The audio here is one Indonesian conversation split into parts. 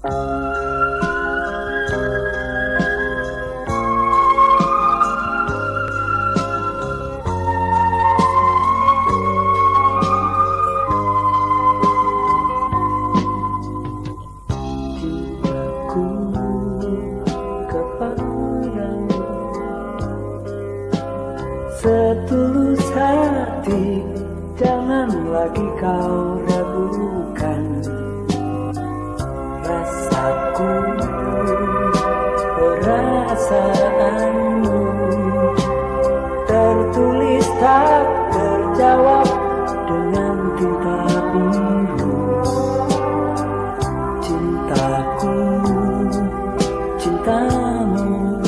Setulus hati Jangan lagi kau ragukan tak terjawab Dengan tinta biru. Cintaku Cintamu.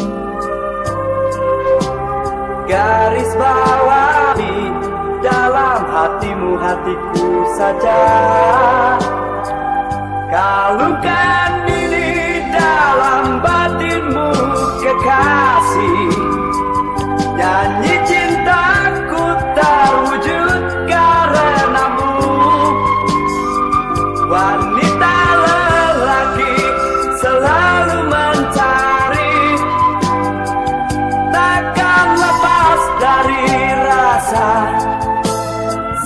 Garis bawahi dalam hatimu hatiku saja. Kalungkan rasa.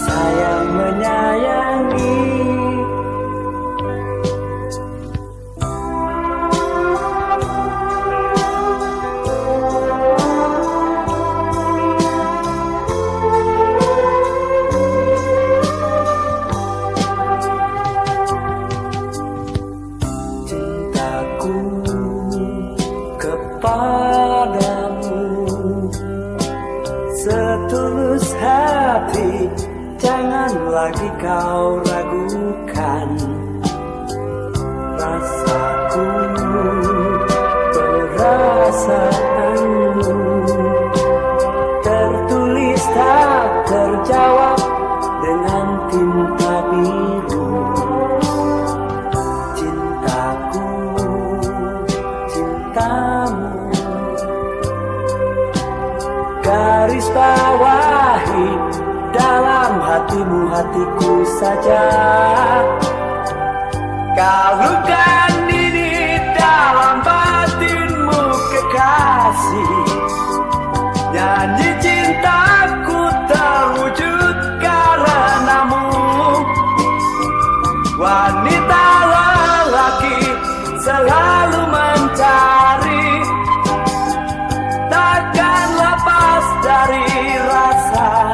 Sayang menyayangi. Cintaku kepadamu lagi kau ragukan Rasaku Perasaanmu. Tertulis tak terjawab Dengan tinta biru. Cintaku Cintamu. Garis hatimu hatiku saja. Kau lukan ini dalam batinmu kekasih. Nyanyi cintaku terwujud karenamu. Wanita lelaki selalu mencari. Takkan lepas dari rasa